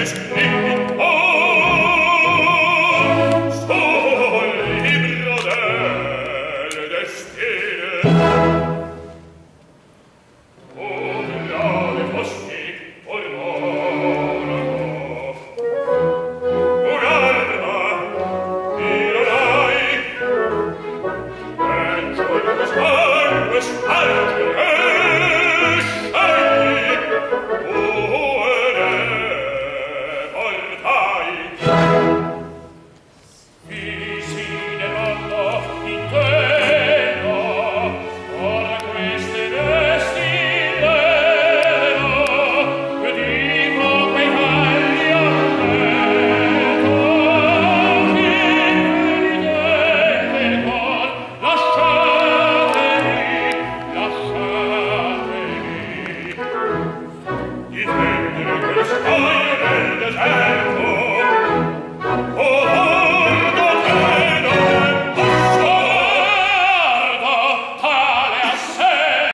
es Oh, I'm in the